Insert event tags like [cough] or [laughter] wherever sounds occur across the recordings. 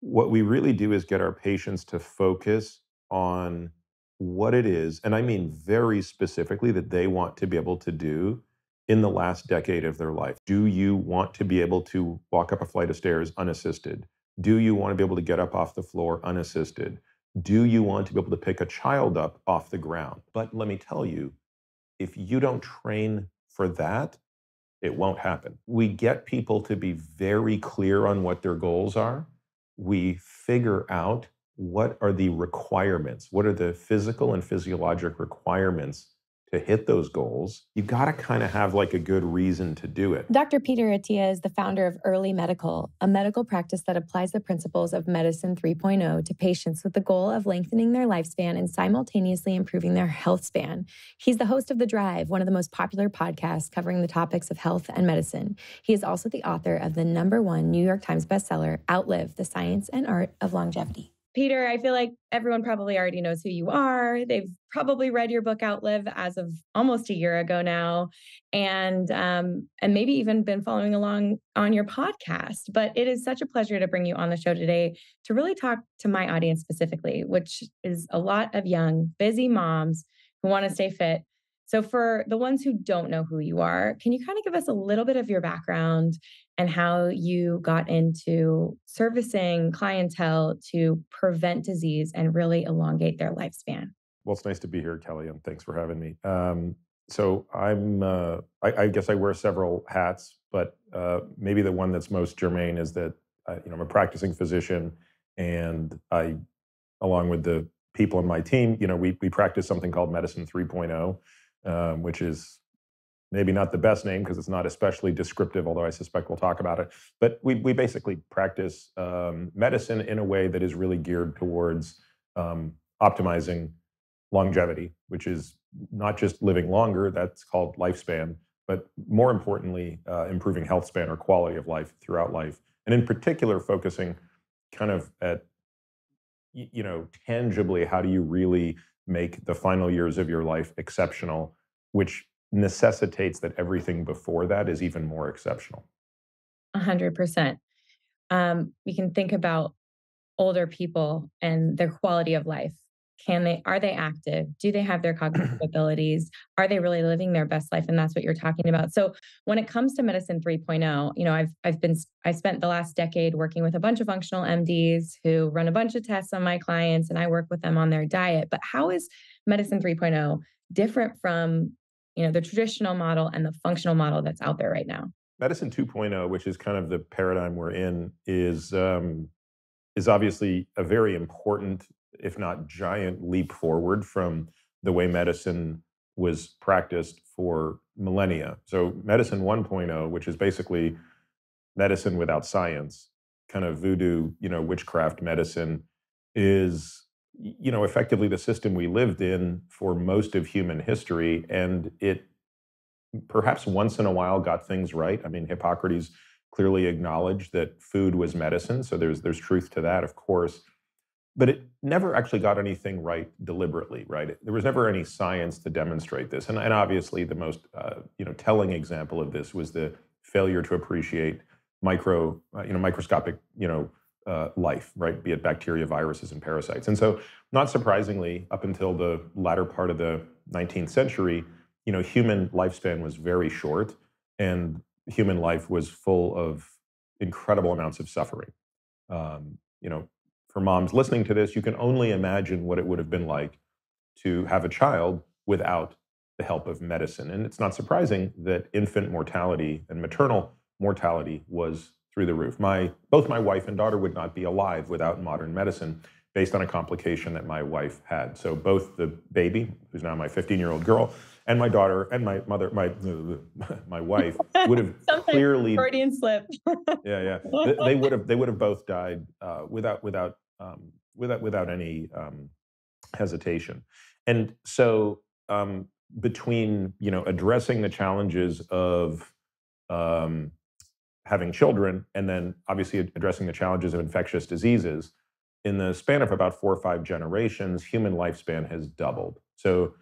what we really do is get our patients to focus on what it is, and I mean very specifically that they want to be able to do in the last decade of their life. Do you want to be able to walk up a flight of stairs unassisted? Do you want to be able to get up off the floor unassisted? Do you want to be able to pick a child up off the ground? But let me tell you, if you don't train for that, it won't happen. We get people to be very clear on what their goals are. We figure out what are the requirements, what are the physical and physiologic requirements to hit those goals, you've got to kind of have like a good reason to do it. Dr. Peter Attia is the founder of Early Medical, a medical practice that applies the principles of Medicine 3.0 to patients with the goal of lengthening their lifespan and simultaneously improving their health span. He's the host of The Drive, one of the most popular podcasts covering the topics of health and medicine. He is also the author of the number one New York Times bestseller, Outlive the Science and Art of Longevity. Peter, I feel like everyone probably already knows who you are. They've probably read your book Outlive as of almost a year ago now, and um, and maybe even been following along on your podcast. But it is such a pleasure to bring you on the show today to really talk to my audience specifically, which is a lot of young, busy moms who want to stay fit. So, for the ones who don't know who you are, can you kind of give us a little bit of your background and how you got into servicing clientele to prevent disease and really elongate their lifespan. Well, it's nice to be here, Kelly, and thanks for having me. Um, so I'm, uh, I, I, guess I wear several hats, but uh, maybe the one that's most germane is that uh, you know I'm a practicing physician, and I, along with the people in my team, you know, we we practice something called Medicine 3.0, um, which is maybe not the best name because it's not especially descriptive, although I suspect we'll talk about it. But we, we basically practice um, medicine in a way that is really geared towards um, optimizing longevity, which is not just living longer, that's called lifespan, but more importantly, uh, improving health span or quality of life throughout life. And in particular, focusing kind of at, you know, tangibly, how do you really make the final years of your life exceptional, which necessitates that everything before that is even more exceptional. A hundred percent. Um, we can think about older people and their quality of life. Can they are they active? Do they have their cognitive [clears throat] abilities? Are they really living their best life? And that's what you're talking about. So when it comes to medicine 3.0, you know, I've I've been I spent the last decade working with a bunch of functional MDs who run a bunch of tests on my clients and I work with them on their diet. But how is medicine 3.0 different from you know the traditional model and the functional model that's out there right now. Medicine 2.0 which is kind of the paradigm we're in is um, is obviously a very important if not giant leap forward from the way medicine was practiced for millennia. So medicine 1.0 which is basically medicine without science kind of voodoo you know witchcraft medicine is you know, effectively the system we lived in for most of human history. And it perhaps once in a while got things right. I mean, Hippocrates clearly acknowledged that food was medicine. So there's there's truth to that, of course. But it never actually got anything right deliberately, right? There was never any science to demonstrate this. And, and obviously the most uh, you know telling example of this was the failure to appreciate micro, uh, you know, microscopic, you know, uh, life, right? Be it bacteria, viruses, and parasites. And so, not surprisingly, up until the latter part of the 19th century, you know, human lifespan was very short, and human life was full of incredible amounts of suffering. Um, you know, for moms listening to this, you can only imagine what it would have been like to have a child without the help of medicine. And it's not surprising that infant mortality and maternal mortality was through the roof. My both my wife and daughter would not be alive without modern medicine based on a complication that my wife had. So both the baby, who's now my 15-year-old girl, and my daughter and my mother, my [laughs] my wife would have [laughs] clearly Freudian slip. [laughs] yeah, yeah. They, would have they would have both died uh, without without um, without without any um, hesitation. And so um, between you know addressing the challenges of um, having children, and then obviously addressing the challenges of infectious diseases, in the span of about four or five generations, human lifespan has doubled. So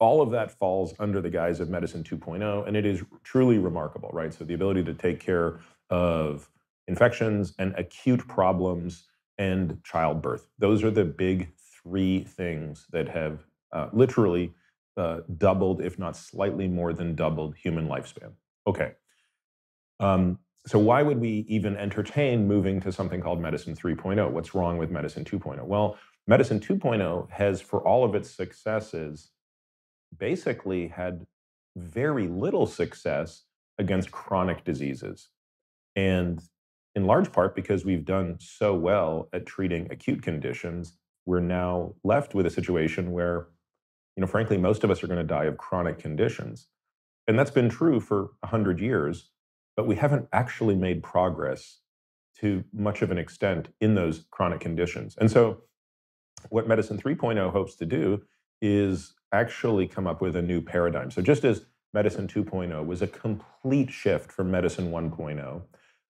all of that falls under the guise of medicine 2.0, and it is truly remarkable, right? So the ability to take care of infections and acute problems and childbirth. Those are the big three things that have uh, literally uh, doubled, if not slightly more than doubled, human lifespan. Okay. Um, so why would we even entertain moving to something called medicine 3.0? What's wrong with medicine 2.0? Well, medicine 2.0 has, for all of its successes, basically had very little success against chronic diseases. And in large part because we've done so well at treating acute conditions, we're now left with a situation where, you know, frankly, most of us are going to die of chronic conditions. And that's been true for 100 years, but we haven't actually made progress to much of an extent in those chronic conditions. And so, what Medicine 3.0 hopes to do is actually come up with a new paradigm. So, just as Medicine 2.0 was a complete shift from Medicine 1.0,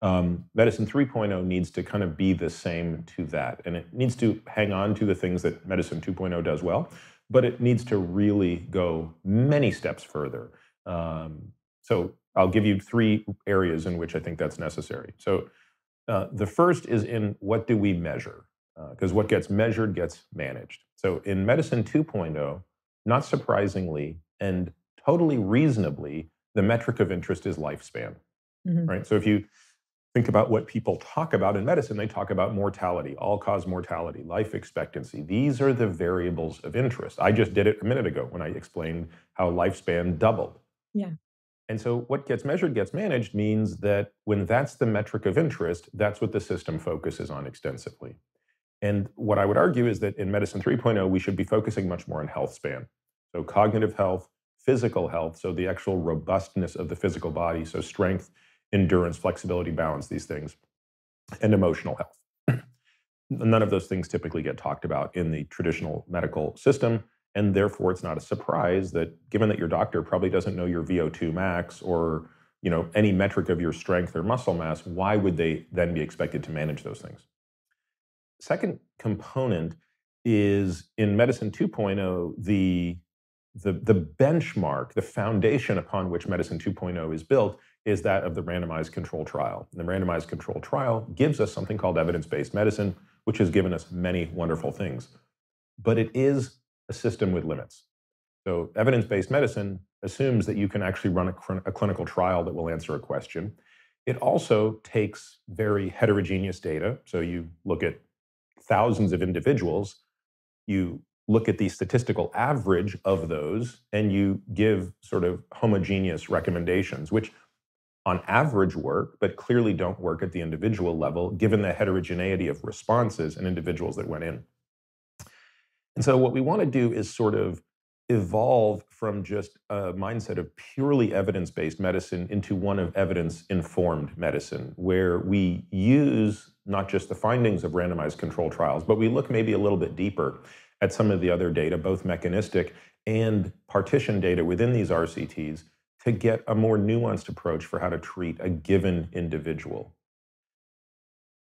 um, medicine 3.0 needs to kind of be the same to that. And it needs to hang on to the things that medicine 2.0 does well, but it needs to really go many steps further. Um, so I'll give you three areas in which I think that's necessary. So uh, the first is in what do we measure? Because uh, what gets measured gets managed. So in medicine 2.0, not surprisingly and totally reasonably, the metric of interest is lifespan. Mm-hmm. Right. So if you think about what people talk about in medicine, they talk about mortality, all cause mortality, life expectancy. These are the variables of interest. I just did it a minute ago when I explained how lifespan doubled. Yeah. And so what gets measured gets managed means that when that's the metric of interest, that's what the system focuses on extensively. And what I would argue is that in Medicine 3.0, we should be focusing much more on health span. So cognitive health, physical health, so the actual robustness of the physical body, so strength, endurance, flexibility, balance, these things, and emotional health. [clears throat] None of those things typically get talked about in the traditional medical system. And therefore, it's not a surprise that given that your doctor probably doesn't know your VO2 max or you know any metric of your strength or muscle mass, why would they then be expected to manage those things? Second component is in medicine 2.0, the, the, the benchmark, the foundation upon which medicine 2.0 is built is that of the randomized control trial. And the randomized control trial gives us something called evidence based medicine, which has given us many wonderful things. But it is a system with limits. So, evidence based medicine assumes that you can actually run a, a, clinical trial that will answer a question. It also takes very heterogeneous data. So, you look at thousands of individuals, you look at the statistical average of those, and you give sort of homogeneous recommendations, which on average work, but clearly don't work at the individual level, given the heterogeneity of responses and individuals that went in. And so, what we want to do is sort of evolve from just a mindset of purely evidence based medicine into one of evidence informed medicine, where we use not just the findings of randomized control trials, but we look maybe a little bit deeper at some of the other data, both mechanistic and partition data within these RCTs to get a more nuanced approach for how to treat a given individual.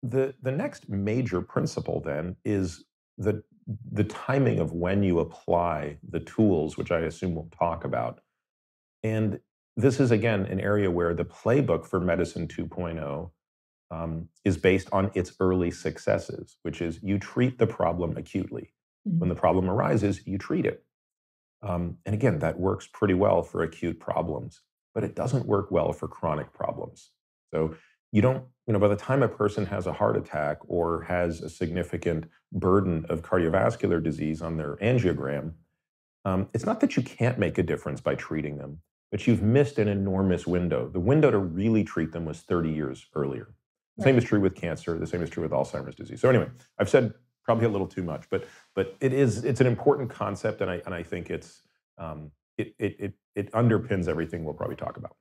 The, the next major principle then is the, the timing of when you apply the tools, which I assume we'll talk about. And this is, again, an area where the playbook for Medicine 2.0 um, is based on its early successes, which is you treat the problem acutely. Mm-hmm. When the problem arises, you treat it. Um, and again, that works pretty well for acute problems, but it doesn't work well for chronic problems. So you don't, you know, by the time a person has a heart attack or has a significant burden of cardiovascular disease on their angiogram, um, it's not that you can't make a difference by treating them, but you've missed an enormous window. The window to really treat them was 30 years earlier. The right. same is true with cancer. The same is true with Alzheimer's disease. So anyway, I've said probably a little too much, but but it is it's an important concept, and I and I think it's um, it, it it it underpins everything we'll probably talk about.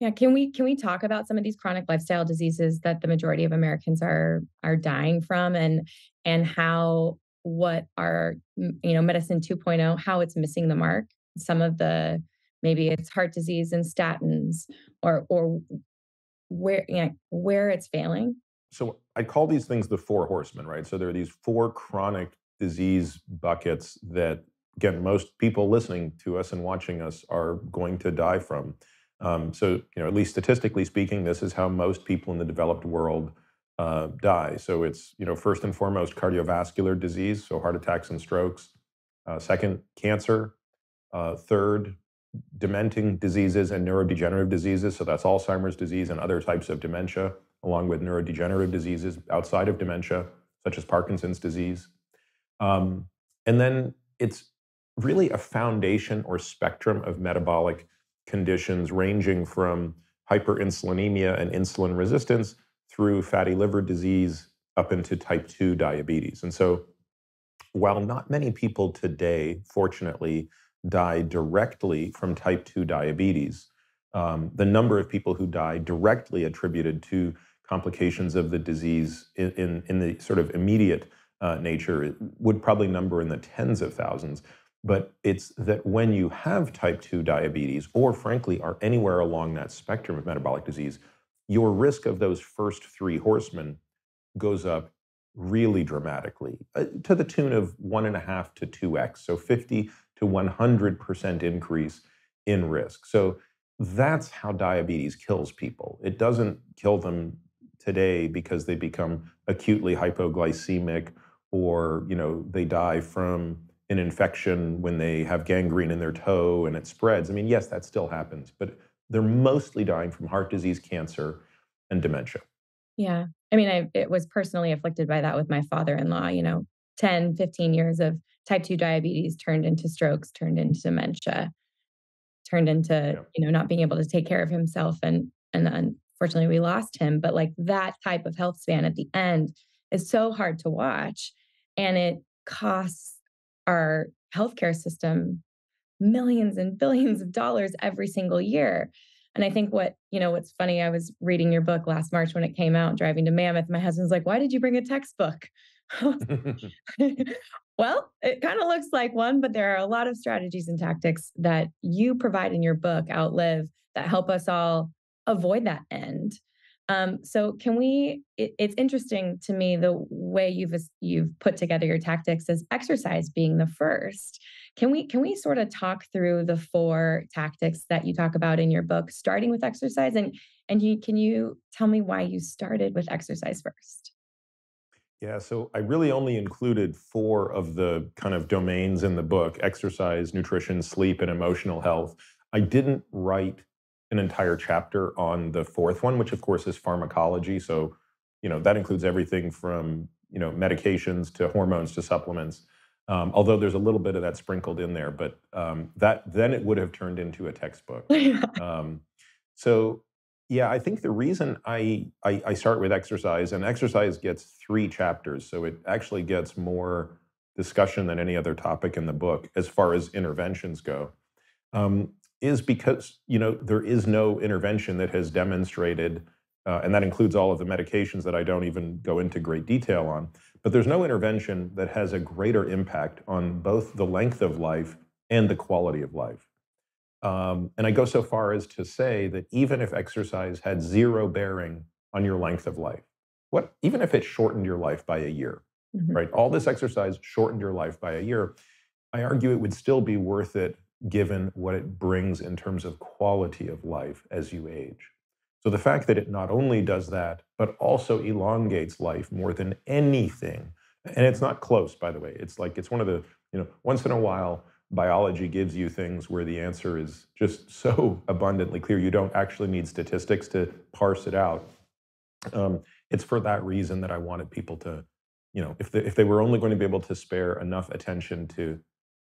Yeah, can we can we talk about some of these chronic lifestyle diseases that the majority of Americans are are dying from, and and how what are you know medicine 2.0 how it's missing the mark some of the maybe it's heart disease and statins or or where you know, where it's failing so I call these things the four horsemen, right? So there are these four chronic disease buckets that, again, most people listening to us and watching us are going to die from. Um, so, you know, at least statistically speaking, this is how most people in the developed world uh, die. So it's you know first and foremost cardiovascular disease, so heart attacks and strokes. Uh, second, cancer. Uh, third, dementing diseases and neurodegenerative diseases. So that's Alzheimer's disease and other types of dementia, along with neurodegenerative diseases outside of dementia, such as Parkinson's disease. Um, and then it's really a foundation or spectrum of metabolic conditions ranging from hyperinsulinemia and insulin resistance through fatty liver disease up into type 2 diabetes. And so, while not many people today, fortunately, die directly from type 2 diabetes, um, the number of people who die directly attributed to complications of the disease in, in, in the sort of immediate uh, nature would probably number in the tens of thousands. But it's that when you have type 2 diabetes, or frankly are anywhere along that spectrum of metabolic disease, your risk of those first three horsemen goes up really dramatically uh, to the tune of one and a half to 2x. So 50 to 100% increase in risk. So that's how diabetes kills people. It doesn't kill them today because they become acutely hypoglycemic or you know they die from an infection when they have gangrene in their toe and it spreads. I mean, yes, that still happens, but they're mostly dying from heart disease, cancer, and dementia. Yeah. I mean, I it was personally afflicted by that with my father-in-law, you know, 10, 15 years of type 2 diabetes turned into strokes, turned into dementia, turned into, yeah. you know, not being able to take care of himself and and unfortunately we lost him, but like that type of health span at the end is so hard to watch and it costs our healthcare system millions and billions of dollars every single year. And I think what, you know, what's funny, I was reading your book last March when it came out, driving to Mammoth. My husband's like, why did you bring a textbook? [laughs] [laughs] well, it kind of looks like one, but there are a lot of strategies and tactics that you provide in your book, Outlive, that help us all avoid that end. Um, so can we? It, it's interesting to me the way you've you've put together your tactics as exercise being the first. Can we can we sort of talk through the four tactics that you talk about in your book, starting with exercise, and and you can you tell me why you started with exercise first? Yeah, so I really only included four of the kind of domains in the book exercise, nutrition, sleep, and emotional health. I didn't write an entire chapter on the fourth one, which of course is pharmacology. So, you know, that includes everything from, you know, medications to hormones to supplements. Um, although there's a little bit of that sprinkled in there, but um, that then it would have turned into a textbook. [laughs] um, so, yeah, I think the reason I, I I start with exercise and exercise gets three chapters, so it actually gets more discussion than any other topic in the book as far as interventions go. Um, is because you know there is no intervention that has demonstrated, uh, and that includes all of the medications that I don't even go into great detail on. But there's no intervention that has a greater impact on both the length of life and the quality of life. Um, and I go so far as to say that even if exercise had zero bearing on your length of life, what even if it shortened your life by a year, mm-hmm. right? All this exercise shortened your life by a year. I argue it would still be worth it given what it brings in terms of quality of life as you age. So the fact that it not only does that, but also elongates life more than anything. And it's not close, by the way. It's like it's one of the, you know, once in a while, biology gives you things where the answer is just [laughs] so abundantly clear. You don't actually need statistics to parse it out. Um, it's for that reason that I wanted people to, you know, if they, if they were only going to be able to spare enough attention to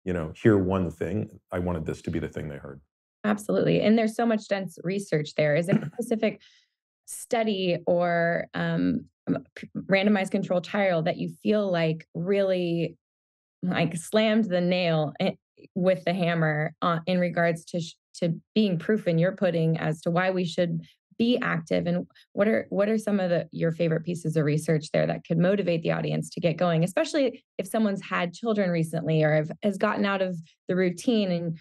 you know, hear one thing, I wanted this to be the thing they heard. Absolutely. And there's so much dense research there. Is a [clears throat] specific study or um, randomized control trial that you feel like really like slammed the nail with the hammer uh, in regards to to being proof in your pudding as to why we should be active and what are what are some of the your favorite pieces of research there that could motivate the audience to get going especially if someone's had children recently or have, has gotten out of the routine and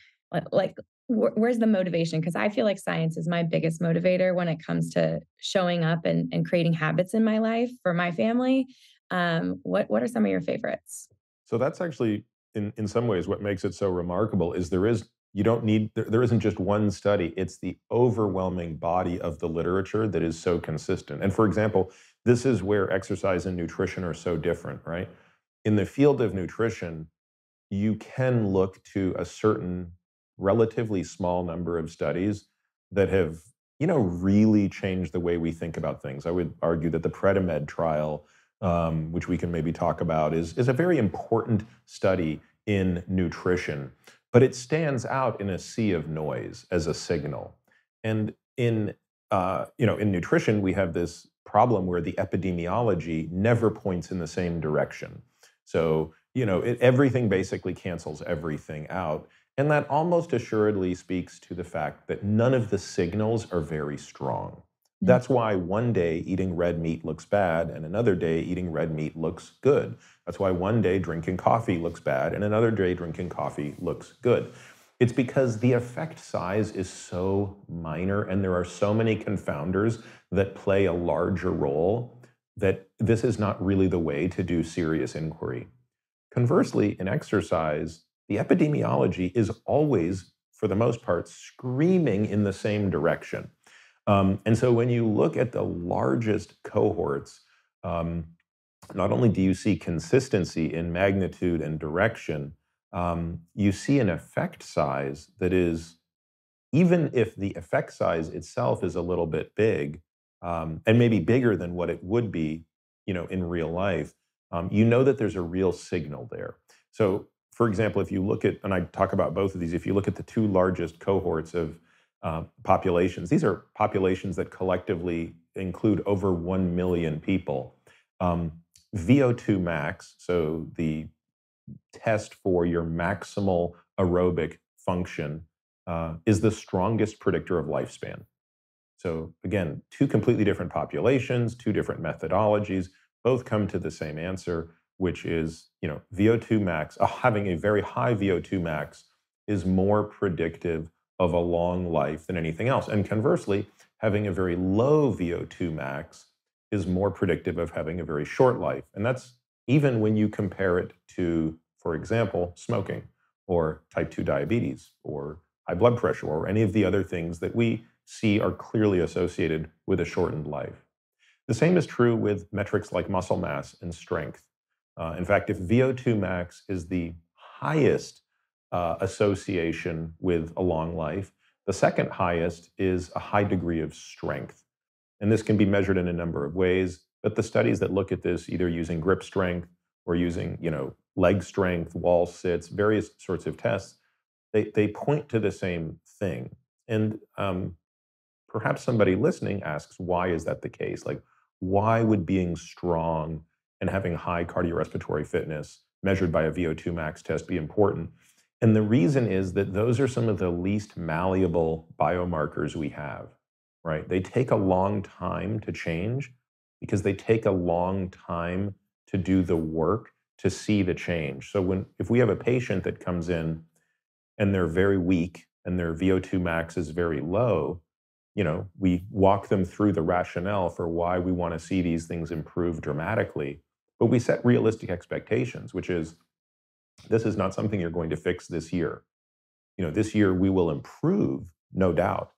like wh- where's the motivation? Because i feel like science is my biggest motivator when it comes to showing up and, and creating habits in my life for my family. Um, what what are some of your favorites? So that's actually in in some ways what makes it so remarkable is there is you don't need there, there isn't just one study it's the overwhelming body of the literature that is so consistent and for example this is where exercise and nutrition are so different, right? In the field of nutrition, you can look to a certain relatively small number of studies that have, you know, really changed the way we think about things. I would argue that the Predimed trial, um, which we can maybe talk about, is, is a very important study in nutrition, but it stands out in a sea of noise as a signal. And in uh, you know, in nutrition, we have this problem where the epidemiology never points in the same direction. So, you know, it, everything basically cancels everything out. And that almost assuredly speaks to the fact that none of the signals are very strong. Mm. That's why one day eating red meat looks bad and another day eating red meat looks good. That's why one day drinking coffee looks bad and another day drinking coffee looks good. It's because the effect size is so minor and there are so many confounders that play a larger role that this is not really the way to do serious inquiry. Conversely, in exercise, the epidemiology is always, for the most part, screaming in the same direction. Um, and so when you look at the largest cohorts, um, not only do you see consistency in magnitude and direction, um, you see an effect size that is, even if the effect size itself is a little bit big, um, and maybe bigger than what it would be, you know, in real life, um, you know that there's a real signal there. So, for example, if you look at, and I talk about both of these, if you look at the two largest cohorts of uh, populations, these are populations that collectively include over 1 million people. Um, VO2 max, so the test for your maximal aerobic function uh, is the strongest predictor of lifespan. So again, two completely different populations, two different methodologies, both come to the same answer, which is, you know, VO2 max, uh, having a very high VO2 max is more predictive of a long life than anything else. And conversely, having a very low VO2 max is more predictive of having a very short life. And that's even when you compare it to, for example, smoking or type 2 diabetes or high blood pressure or any of the other things that we see are clearly associated with a shortened life. The same is true with metrics like muscle mass and strength. Uh, in fact, if VO2 max is the highest uh, association with a long life, the second highest is a high degree of strength. And this can be measured in a number of ways. But the studies that look at this, either using grip strength or using, you know, leg strength, wall sits, various sorts of tests, they, they point to the same thing. And um, perhaps somebody listening asks, why is that the case? Like, why would being strong and having high cardiorespiratory fitness measured by a VO2 max test be important? And the reason is that those are some of the least malleable biomarkers we have, right? They take a long time to change, because they take a long time to do the work to see the change. So when if we have a patient that comes in and they're very weak and their VO2 max is very low, you know, we walk them through the rationale for why we want to see these things improve dramatically. But we set realistic expectations, which is this is not something you're going to fix this year. You know, this year we will improve, no doubt,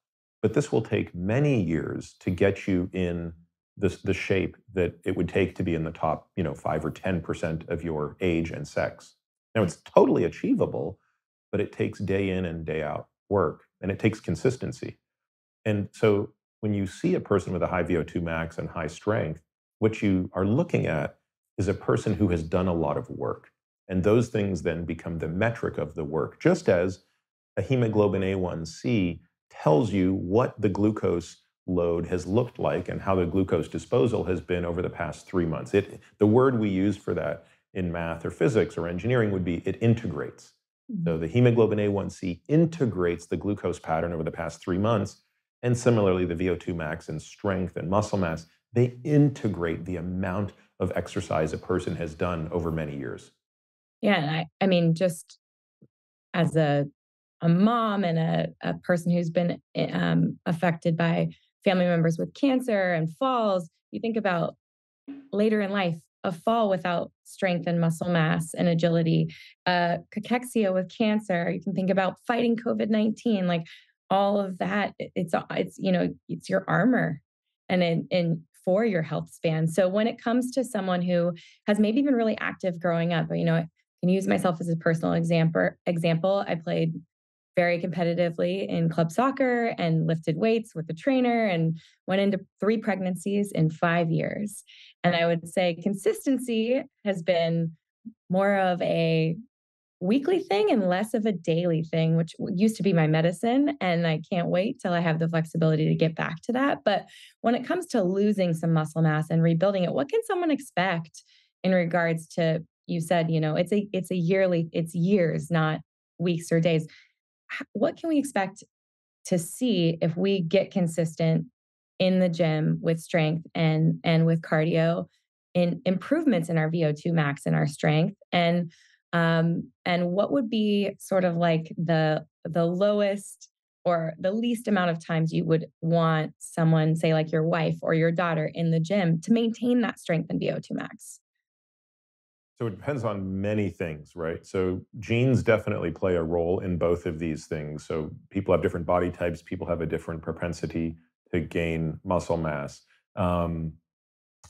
but this will take many years to get you in the, shape that it would take to be in the top, you know, five or 10% of your age and sex. Now, it's totally achievable, but it takes day in and day out work and it takes consistency. And so when you see a person with a high VO2 max and high strength, what you are looking at is a person who has done a lot of work. And those things then become the metric of the work, just as a hemoglobin A1C tells you what the glucose load has looked like and how the glucose disposal has been over the past three months. It, the word we use for that in math or physics or engineering would be it integrates. So mm-hmm. the hemoglobin A1C integrates the glucose pattern over the past three months. And similarly, the VO2 max and strength and muscle mass, they integrate the amount of exercise a person has done over many years. Yeah. And I, I mean, just as a, a mom and a, a person who's been eh, um, affected by family members with cancer and falls, you think about later in life, a fall without strength and muscle mass and agility, uh, cachexia with cancer. You can think about fighting COVID nineteen, like all of that. It's it's you know it's your armor, and in, in for your health span. So when it comes to someone who has maybe been really active growing up, you know, I can use myself as a personal example. Example, I played very competitively in club soccer and lifted weights with a trainer and went into three pregnancies in 5 years. And I would say consistency has been more of a weekly thing and less of a daily thing, which used to be my medicine. And I can't wait till I have the flexibility to get back to that. But when it comes to losing some muscle mass and rebuilding it, what can someone expect in regards to you said, you know, it's a it's a yearly, it's years, not weeks or days. What can we expect to see if we get consistent in the gym with strength and and with cardio in improvements in our VO2 max and our strength and um, and what would be sort of like the the lowest or the least amount of times you would want someone, say like your wife or your daughter, in the gym to maintain that strength and VO2 max? So it depends on many things, right? So genes definitely play a role in both of these things. So people have different body types, people have a different propensity to gain muscle mass. Um,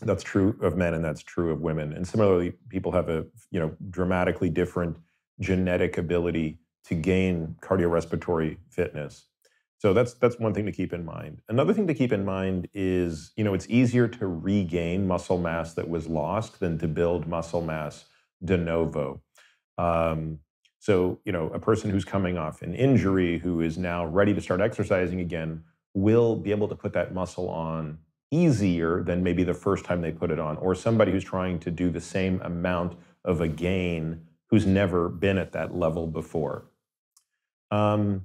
that's true of men and that's true of women. And similarly, people have a you know dramatically different genetic ability to gain cardiorespiratory fitness. So that's that's one thing to keep in mind. Another thing to keep in mind is, you know, it's easier to regain muscle mass that was lost than to build muscle mass de novo. Um, so, you know, a person who's coming off an injury who is now ready to start exercising again will be able to put that muscle on easier than maybe the first time they put it on, or somebody who's trying to do the same amount of a gain who's never been at that level before. Um,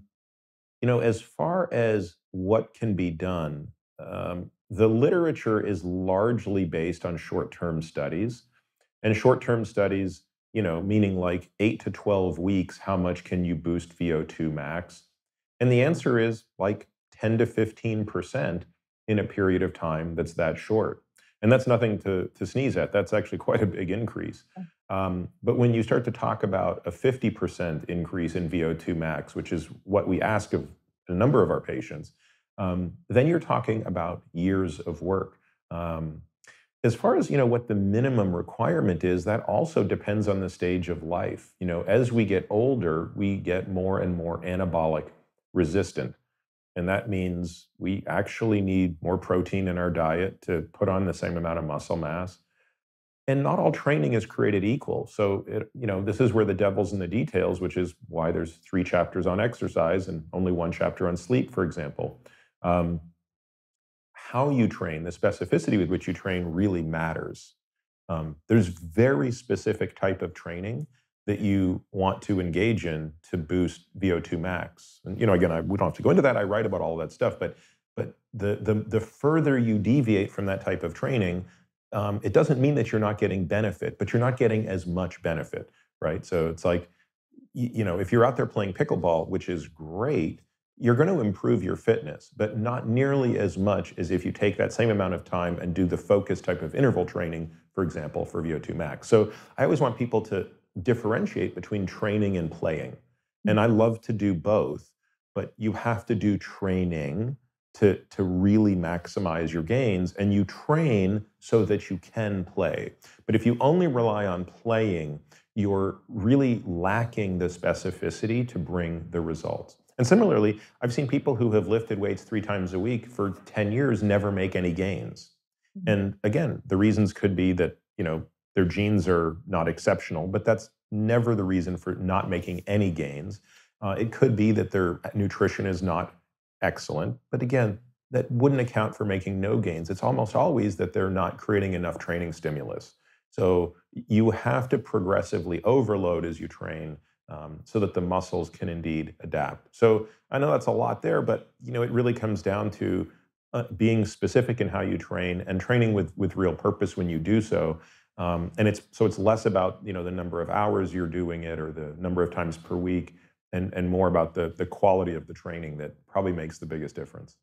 you know, as far as what can be done, um, the literature is largely based on short term studies. And short term studies, you know, meaning like eight to 12 weeks, how much can you boost VO2 max? And the answer is like 10 to 15% in a period of time that's that short. And that's nothing to, to sneeze at. That's actually [laughs] quite a big increase. Um, but when you start to talk about a 50% increase in VO2 max, which is what we ask of a number of our patients, um, then you're talking about years of work. Um, as far as you know what the minimum requirement is that also depends on the stage of life you know as we get older we get more and more anabolic resistant and that means we actually need more protein in our diet to put on the same amount of muscle mass. And not all training is created equal. So, it, you know, this is where the devil's in the details, which is why there's three chapters on exercise and only one chapter on sleep, for example. Um, how you train, the specificity with which you train really matters. Um, there's very specific type of training that you want to engage in to boost VO2 max. And you know, again, I, we don't have to go into that. I write about all that stuff, but but the the the further you deviate from that type of training, um, it doesn't mean that you're not getting benefit, but you're not getting as much benefit, right? So it's like, you, know, if you're out there playing pickleball, which is great, you're going to improve your fitness, but not nearly as much as if you take that same amount of time and do the focus type of interval training, for example, for VO2 max. So I always want people to differentiate between training and playing. And mm. I love to do both, but you have to do training to, to really maximize your gains. And you train so that you can play. But if you only rely on playing, you're really lacking the specificity to bring the results. And similarly, I've seen people who have lifted weights three times a week for 10 years never make any gains. Mm-hmm. And again, the reasons could be that, you know, their genes are not exceptional, but that's never the reason for not making any gains. Uh, it could be that their nutrition is not excellent, but again, that wouldn't account for making no gains. It's almost always that they're not creating enough training stimulus. So you have to progressively overload as you train um, so that the muscles can indeed adapt. So I know that's a lot there, but you know it really comes down to uh, being specific in how you train and training with with real purpose when you do so. Um, and it's so it's less about you know the number of hours you're doing it or the number of times per week, and and more about the the quality of the training that probably makes the biggest difference.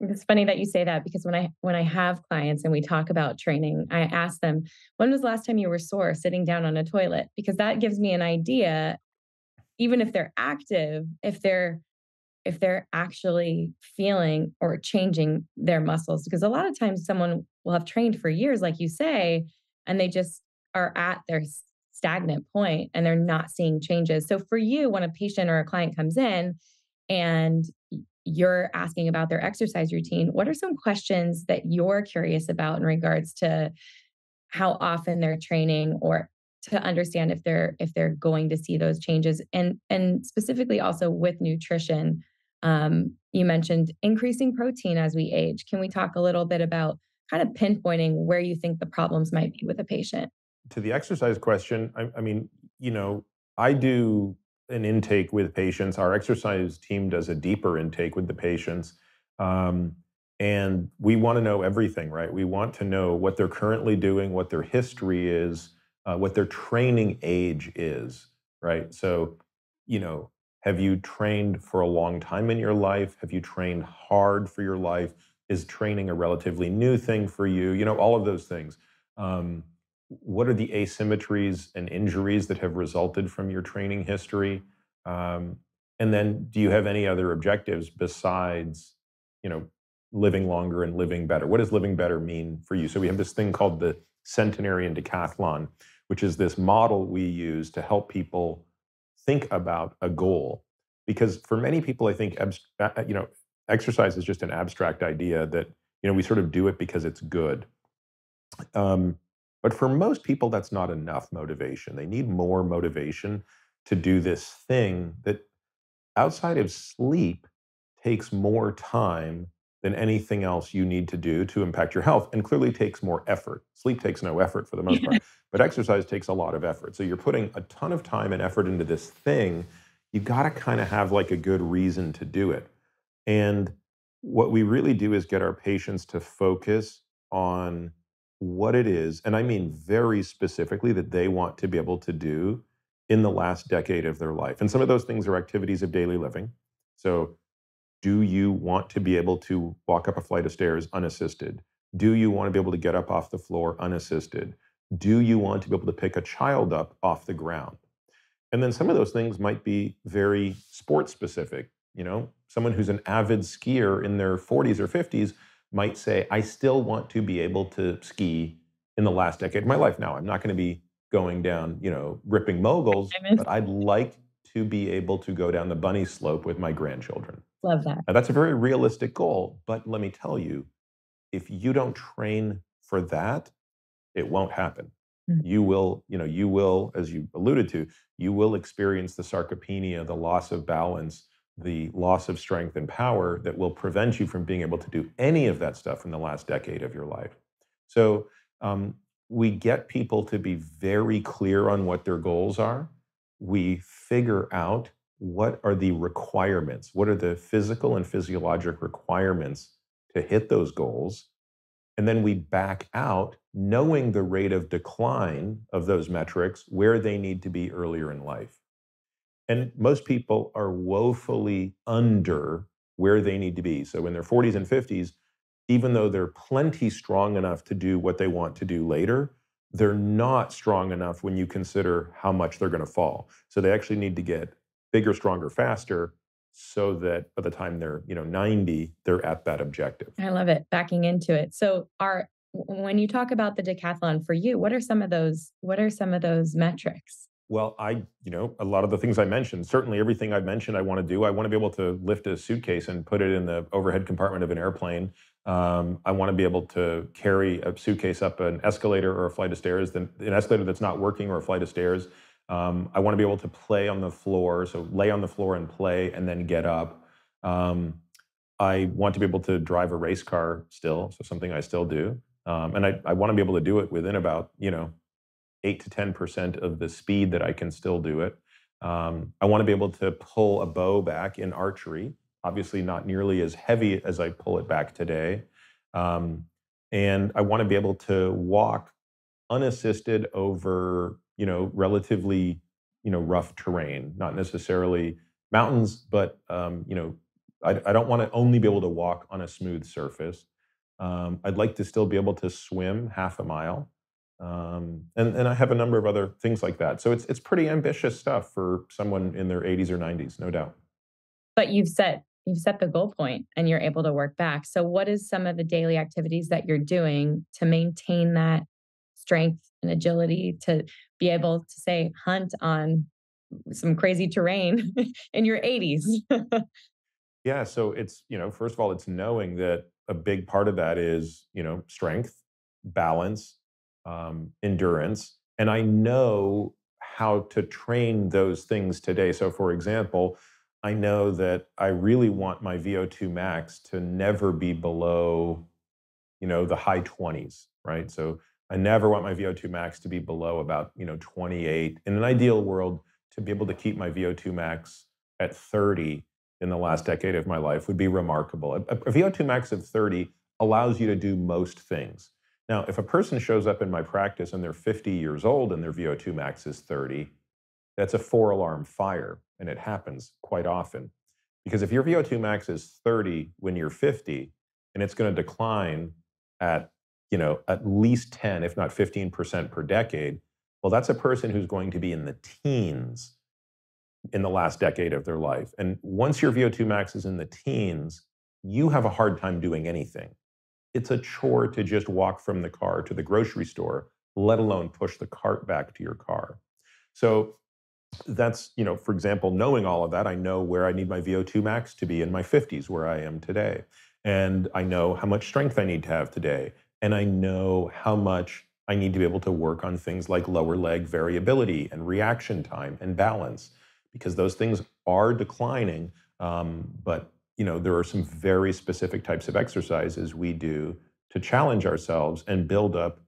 It's funny that you say that because when I when I have clients and we talk about training, I ask them, "When was the last time you were sore sitting down on a toilet?" Because that gives me an idea, even if they're active, if they're if they're actually feeling or changing their muscles. Because a lot of times someone will have trained for years, like you say, and they just are at their stagnant point and they're not seeing changes. So for you, when a patient or a client comes in and you're asking about their exercise routine, what are some questions that you're curious about in regards to how often they're training or to understand if they're if they're going to see those changes? And and specifically also with nutrition um, you mentioned increasing protein as we age. Can we talk a little bit about kind of pinpointing where you think the problems might be with a patient to the exercise question I, I mean you know i do an intake with patients our exercise team does a deeper intake with the patients um, and we want to know everything right we want to know what they're currently doing what their history is uh, what their training age is, right? So, you know, have you trained for a long time in your life? Have you trained hard for your life? Is training a relatively new thing for you? You know, all of those things. Um, what are the asymmetries and injuries that have resulted from your training history? Um, and then, do you have any other objectives besides, you know, living longer and living better? What does living better mean for you? So we have this thing called the centenarian decathlon, which is this model we use to help people think about a goal. Because for many people, I think you know exercise is just an abstract idea that you know we sort of do it because it's good. Um, but for most people, that's not enough motivation. They need more motivation to do this thing that outside of sleep takes more time than anything else you need to do to impact your health and clearly takes more effort. Sleep takes no effort for the most part, [laughs] but exercise takes a lot of effort. So you're putting a ton of time and effort into this thing. You've got to kind of have like a good reason to do it. And what we really do is get our patients to focus on what it is, and I mean very specifically that they want to be able to do in the last decade of their life. And some of those things are activities of daily living. So do you want to be able to walk up a flight of stairs unassisted? Do you want to be able to get up off the floor unassisted? Do you want to be able to pick a child up off the ground? And then some of those things might be very sports specific. You know, someone who's an avid skier in their 40s or 50s might say, I still want to be able to ski in the last decade of my life. Now, I'm not going to be going down, you know, ripping moguls, but I'd like to be able to go down the bunny slope with my grandchildren. Love that. Now, that's a very realistic goal, but let me tell you, if you don't train for that, it won't happen. Mm-hmm. You will, you know, you will, as you alluded to, you will experience the sarcopenia, the loss of balance, the loss of strength and power that will prevent you from being able to do any of that stuff in the last decade of your life. So um, we get people to be very clear on what their goals are we figure out what are the requirements, what are the physical and physiologic requirements to hit those goals. And then we back out knowing the rate of decline of those metrics, where they need to be earlier in life. And most people are woefully under where they need to be. So in their 40s and 50s, even though they're plenty strong enough to do what they want to do later, they're not strong enough when you consider how much they're going to fall. So they actually need to get bigger, stronger, faster so that by the time they're, you know, 90, they're at that objective. I love it. Backing into it. So are when you talk about the decathlon for you, what are some of those what are some of those metrics? Well, I, you know, a lot of the things I mentioned, certainly everything I mentioned I want to do. I want to be able to lift a suitcase and put it in the overhead compartment of an airplane. Um, I want to be able to carry a suitcase up an escalator or a flight of stairs, then an escalator that's not working or a flight of stairs. Um, I want to be able to play on the floor, so lay on the floor and play and then get up. Um, I want to be able to drive a race car still, so something I still do. Um, and I, I want to be able to do it within about, you know, eight to 10% of the speed that I can still do it. Um, I want to be able to pull a bow back in archery obviously not nearly as heavy as I pull it back today. Um, and I want to be able to walk unassisted over, you know, relatively, you know, rough terrain, not necessarily mountains, but, um, you know, I, I don't want to only be able to walk on a smooth surface. Um, I'd like to still be able to swim half a mile. Um, and, and I have a number of other things like that. So it's, it's pretty ambitious stuff for someone in their 80s or 90s, no doubt. But you've set you've set the goal point and you're able to work back. So what is some of the daily activities that you're doing to maintain that strength and agility to be able to say hunt on some crazy terrain [laughs] in your 80s? yeah, so it's, you know, first of all, it's knowing that a big part of that is, you know, strength, balance, um, endurance. And I know how to train those things today. So, for example, I know that I really want my VO2 max to never be below, you know, the high 20s, right? So I never want my VO2 max to be below about, you know, 28. In an ideal world, to be able to keep my VO2 max at 30 in the last decade of my life would be remarkable. A, a VO2 max of 30 allows you to do most things. Now, if a person shows up in my practice and they're 50 years old and their VO2 max is 30, that's a four alarm fire, and it happens quite often. Because if your VO2 max is 30 when you're 50, and it's going to decline at you know at least 10, if not 15% per decade, well, that's a person who's going to be in the teens in the last decade of their life. And once your VO2 max is in the teens, you have a hard time doing anything it's a chore to just walk from the car to the grocery store, let alone push the cart back to your car. So that's, you know, for example, knowing all of that, I know where I need my VO2 max to be in my 50s, where I am today. And I know how much strength I need to have today. And I know how much I need to be able to work on things like lower leg variability and reaction time and balance, because those things are declining. Um, but you know, there are some very specific types of exercises we do to challenge ourselves and build up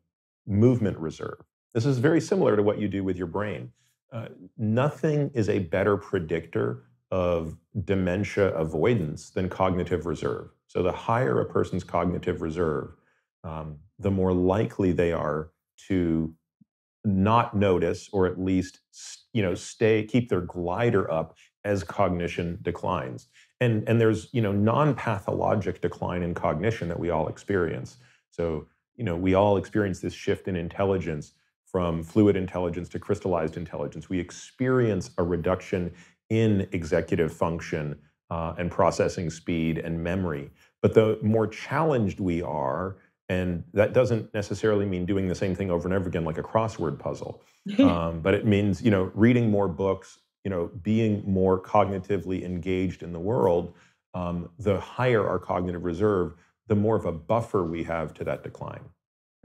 movement reserve. This is very similar to what you do with your brain. Uh, nothing is a better predictor of dementia avoidance than cognitive reserve. So, the higher a person's cognitive reserve, um, the more likely they are to not notice or at least you know stay keep their glider up as cognition declines and and there's you know non-pathologic decline in cognition that we all experience. So you know we all experience this shift in intelligence from fluid intelligence to crystallized intelligence. We experience a reduction in executive function uh, and processing speed and memory. But the more challenged we are and that doesn't necessarily mean doing the same thing over and over again like a crossword puzzle. [laughs] Um, but it means you know reading more books you know, being more cognitively engaged in the world, um, the higher our cognitive reserve, the more of a buffer we have to that decline.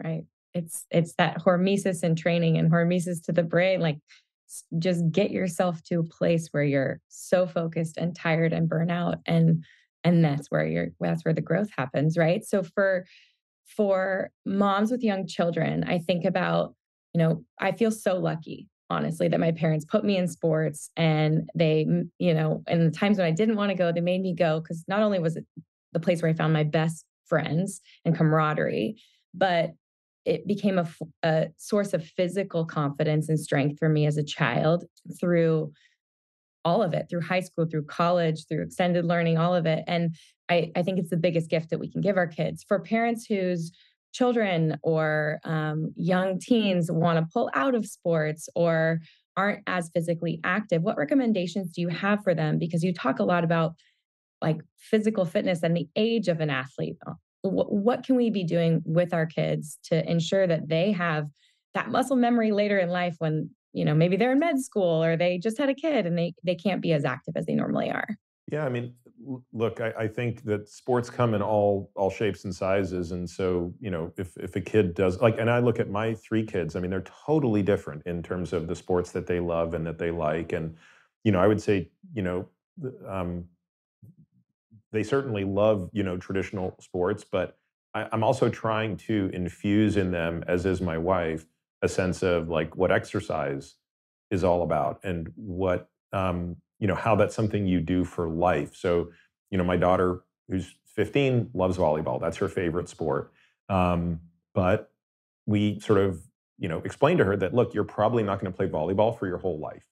Right. It's it's that hormesis in training and hormesis to the brain. Like, just get yourself to a place where you're so focused and tired and burnout, and and that's where you're that's where the growth happens. Right. So for for moms with young children, I think about you know I feel so lucky honestly that my parents put me in sports and they you know in the times when i didn't want to go they made me go because not only was it the place where i found my best friends and camaraderie but it became a, a source of physical confidence and strength for me as a child through all of it through high school through college through extended learning all of it and I, I think it's the biggest gift that we can give our kids. For parents whose children or um, young teens want to pull out of sports or aren't as physically active what recommendations do you have for them? Because you talk a lot about like physical fitness and the age of an athlete. Uh, what, what can we be doing with our kids to ensure that they have that muscle memory later in life when you know maybe they're in med school or they just had a kid and they they can't be as active as they normally are? Yeah i mean look, I, I, think that sports come in all all shapes and sizes, and so you know, if if a kid does like, and I look at my three kids, I mean, they're totally different in terms of the sports that they love and that they like, and you know, I would say, you know, um, they certainly love you know traditional sports, but I, I'm also trying to infuse in them, as is my wife, a sense of like what exercise is all about and what um, you know how that's something you do for life. So you know my daughter who's 15 loves volleyball. That's her favorite sport. Um, but we sort of you know explained to her that look you're probably not going to play volleyball for your whole life.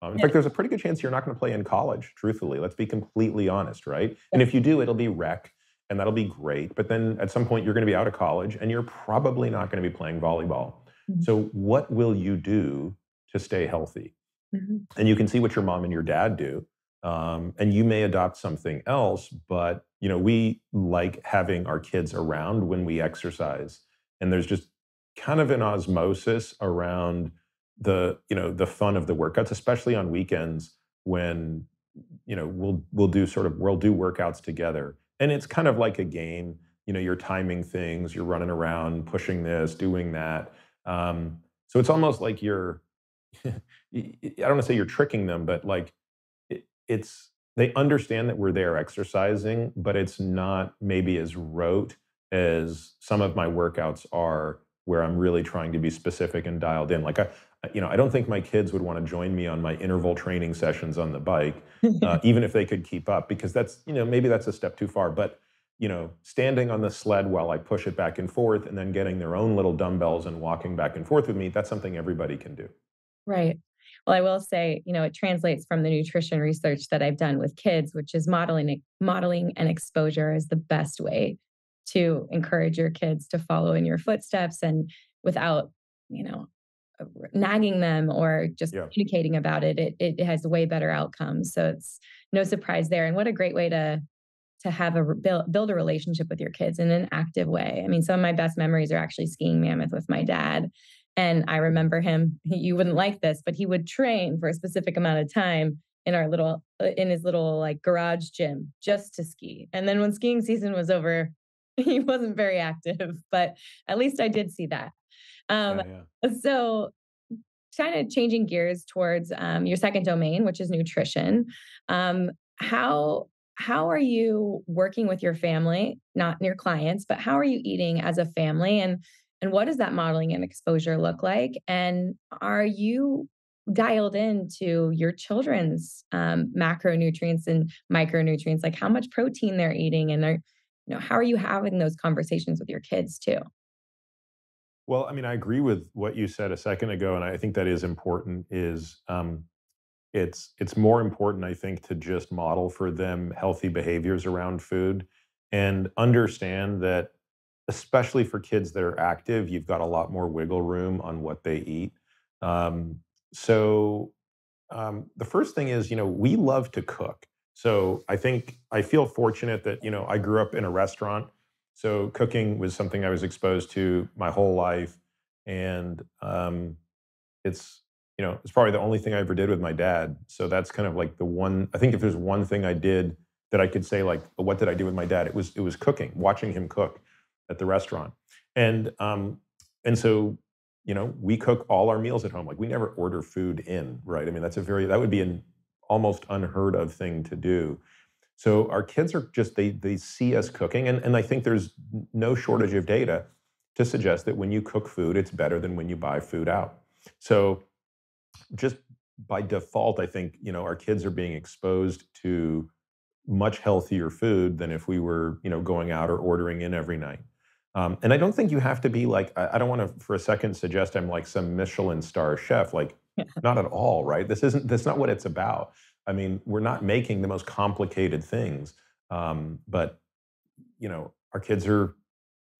Um, in yeah. fact there's a pretty good chance you're not going to play in college truthfully. Let's be completely honest right? And if you do it'll be rec and that'll be great. But then at some point you're going to be out of college and you're probably not going to be playing volleyball. Mm-hmm. so what will you do to stay healthy Mm-hmm. And you can see what your mom and your dad do. um, and you may adopt something else but you know we like having our kids around when we exercise and there's just kind of an osmosis around the you know the fun of the workouts especially on weekends when you know we'll we'll do sort of we'll do workouts together and it's kind of like a game you know you're timing things you're running around pushing this doing that um, so it's almost like you're [laughs] i don't want to say you're tricking them but like it, it's they understand that we're there exercising but it's not maybe as rote as some of my workouts are where i'm really trying to be specific and dialed in. Like i you know i don't think my kids would want to join me on my interval training sessions on the bike uh, [laughs] even if they could keep up because that's you know maybe that's a step too far but you know standing on the sled while i push it back and forth and then getting their own little dumbbells and walking back and forth with me that's something everybody can do right well i will say you know it translates from the nutrition research that i've done with kids which is modeling modeling and exposure is the best way to encourage your kids to follow in your footsteps and without you know nagging them or just yeah. communicating about it, it, it has way better outcomes. So it's no surprise there. And what a great way to to have a build, build a relationship with your kids in an active way. I mean, some of my best memories are actually skiing Mammoth with my dad. And I remember him, you wouldn't like this, but he would train for a specific amount of time in our little uh, in his little like garage gym just to ski. And then when skiing season was over, [laughs] he wasn't very active, [laughs] but at least I did see that. Um, yeah, yeah. So, kind of changing gears towards um, your second domain, which is nutrition. Um, how how are you working with your family, not your clients, but how are you eating as a family, and and what does that modeling and exposure look like? And are you dialed into your children's um, macronutrients and micronutrients, like how much protein they're eating, and are you know how are you having those conversations with your kids too? Well, I mean, I agree with what you said a second ago, and I think that is important. Is um, it's it's more important, I think, to just model for them healthy behaviors around food, and understand that, especially for kids that are active, you've got a lot more wiggle room on what they eat. Um, so, um, the first thing is, you know, we love to cook. So I think I feel fortunate that you know I grew up in a restaurant so cooking was something I was exposed to my whole life, and um, it's you know it's probably the only thing I ever did with my dad. So that's kind of like the one. I think if there's one thing I did that I could say like, what did I do with my dad? It was it was cooking, watching him cook at the restaurant, and um, and so you know we cook all our meals at home. Like we never order food in, right? I mean that's a very that would be an almost unheard of thing to do. So our kids are just they they see us cooking, and, and I think there's no shortage of data to suggest that when you cook food, it's better than when you buy food out. So just by default, I think you know our kids are being exposed to much healthier food than if we were you know going out or ordering in every night. Um, and I don't think you have to be like I, I don't want to for a second suggest I'm like some Michelin star chef. Like not at all, right? This isn't that's not what it's about. I mean, we're not making the most complicated things, um, but you know, our kids are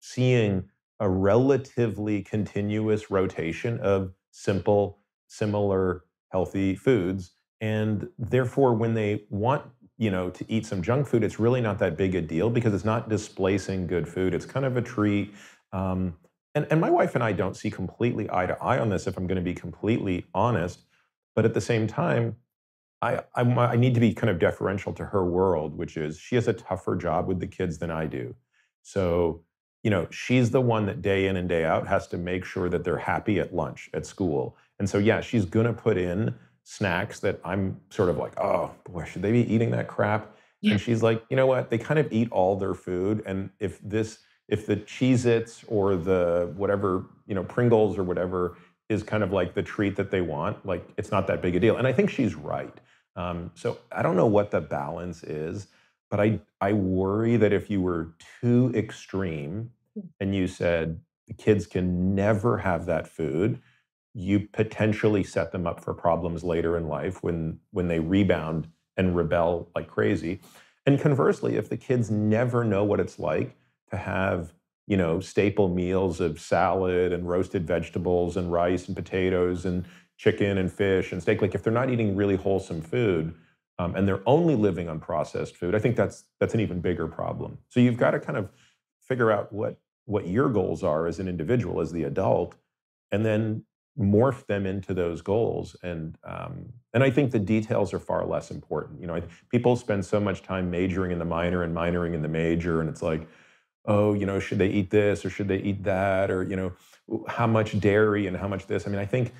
seeing a relatively continuous rotation of simple, similar, healthy foods, and therefore, when they want you know to eat some junk food, it's really not that big a deal because it's not displacing good food. It's kind of a treat. Um, and, and my wife and I don't see completely eye to eye on this, if I'm going to be completely honest. But at the same time, I, I, I need to be kind of deferential to her world, which is she has a tougher job with the kids than I do. So, you know, she's the one that day in and day out has to make sure that they're happy at lunch at school. And so, yeah, she's going to put in snacks that I'm sort of like, oh boy, should they be eating that crap? Yeah. And she's like, you know what? They kind of eat all their food. And if this, if the Cheez Its or the whatever, you know, Pringles or whatever is kind of like the treat that they want, like it's not that big a deal. And I think she's right. Um, so I don't know what the balance is, but I I worry that if you were too extreme hmm. and you said the kids can never have that food, you potentially set them up for problems later in life when when they rebound and rebel like crazy. And conversely, if the kids never know what it's like to have you know staple meals of salad and roasted vegetables and rice and potatoes and chicken and fish and steak like if they're not eating really wholesome food um, and they're only living on processed food, I think that's that's an even bigger problem. So you've got to kind of figure out what what your goals are as an individual, as the adult, and then morph them into those goals. And um, and I think the details are far less important. You know, I, people spend so much time majoring in the minor and minoring in the major, and it's like, oh, you know, should they eat this or should they eat that, or you know, how much dairy and how much this. I mean, I think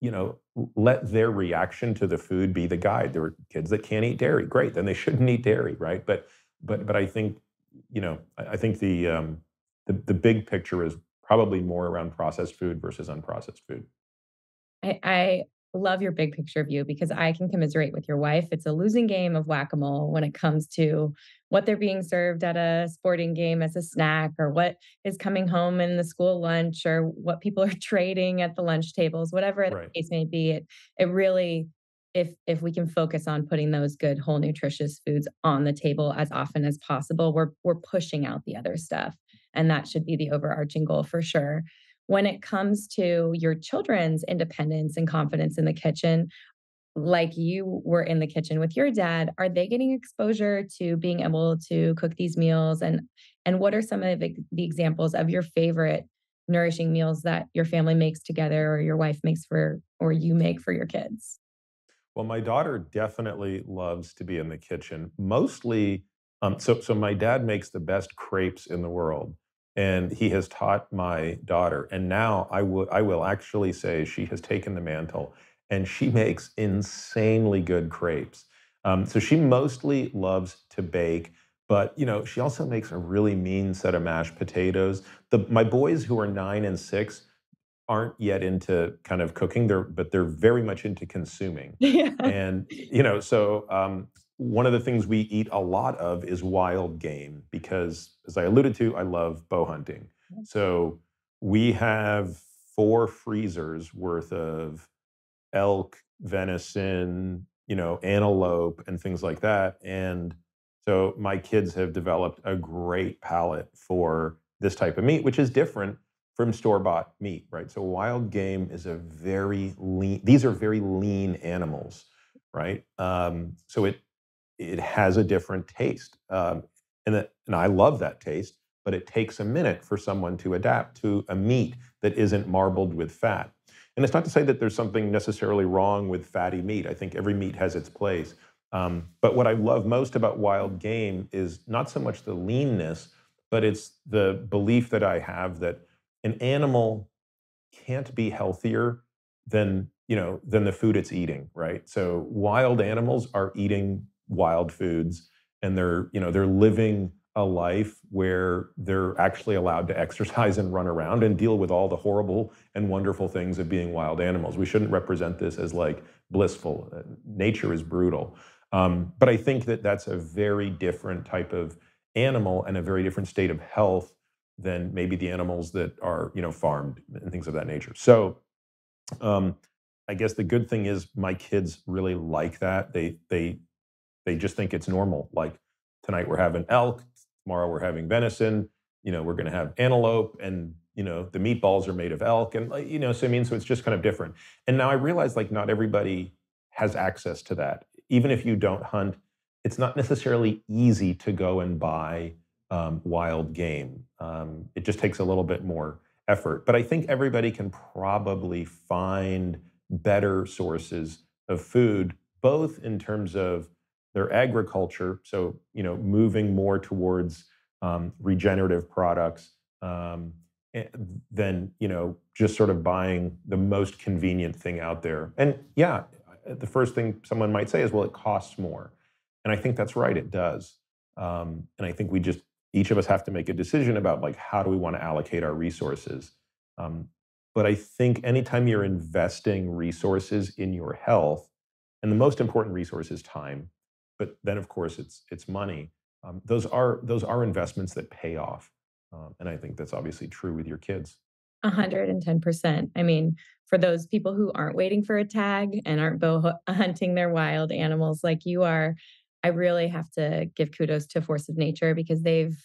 you know, let their reaction to the food be the guide. There are kids that can't eat dairy. Great, then they shouldn't eat dairy, right? But but but I think you know, I, I think the um, the the big picture is probably more around processed food versus unprocessed food. I, I love your big picture view because I can commiserate with your wife. It's a losing game of whack a mole when it comes to what they're being served at a sporting game as a snack or what is coming home in the school lunch or what people are [laughs] trading at the lunch tables, whatever Right. the case may be. It, it really, if if we can focus on putting those good whole nutritious foods on the table as often as possible, we're we're pushing out the other stuff. And that should be the overarching goal for sure when it comes to your children's independence and confidence in the kitchen, like you were in the kitchen with your dad, are they getting exposure to being able to cook these meals? And and what are some of the examples of your favorite nourishing meals that your family makes together or your wife makes for or you make for your kids? Well, my daughter definitely loves to be in the kitchen. Mostly, um, so so my dad makes the best crepes in the world, and he has taught my daughter. And now I will I will actually say she has taken the mantle, and she [laughs] makes insanely good crepes. Um, so she mostly loves to bake, but you know she also makes a really mean set of mashed potatoes. The my boys who are nine and six aren't yet into kind of cooking, they're but they're very much into consuming. [laughs] Yeah. And you know, so um, one of the things we eat a lot of is wild game because, as I alluded to, I love bow hunting. So we have four freezers worth of elk, venison, you know, antelope, and things like that. And so my kids have developed a great palate for this type of meat, which is different from store-bought meat, right? So wild game is a very lean, these are very lean animals, right? Um, so it it has a different taste. Um, and and I love that taste, but it takes a minute for someone to adapt to a meat that isn't marbled with fat. And it's not to say that there's something necessarily wrong with fatty meat. I think every meat has its place. Um, but what I love most about wild game is not so much the leanness, but it's the belief that I have that an animal can't be healthier than you know than the food it's eating right so wild animals are eating wild foods and they're you know they're living a life where they're actually allowed to exercise and run around and deal with all the horrible and wonderful things of being wild animals. We shouldn't represent this as like blissful. Uh, nature is brutal. Um, but i think that that's a very different type of animal and a very different state of health than maybe the animals that are you know farmed and things of that nature. So um, i guess the good thing is my kids really like that. They they they just think it's normal. Like tonight we're having elk, tomorrow we're having venison, you know, we're going to have antelope and you know, the meatballs are made of elk and you know, so I mean so it's just kind of different. And now I realize like not everybody has access to that. Even if you don't hunt, it's not necessarily easy to go and buy um, wild game. Um, it just takes a little bit more effort. But I think everybody can probably find better sources of food, both in terms of their agriculture, so you know, moving more towards um, regenerative products um, eh, than you know just sort of buying the most convenient thing out there. And yeah, the first thing someone might say is, "Well, it costs more," and I think that's right. It does, um, and I think we just each of us have to make a decision about like how do we want to allocate our resources. Um, but I think anytime you're investing resources in your health, and the most important resource is time but then of course it's it's money. Um, those are those are investments that pay off, um, and I think that's obviously true with your kids. 110%. I mean, for those people who aren't waiting for a tag and aren't bow [laughs] hunting their wild animals like you are, I really have to give kudos to Force of Nature because they've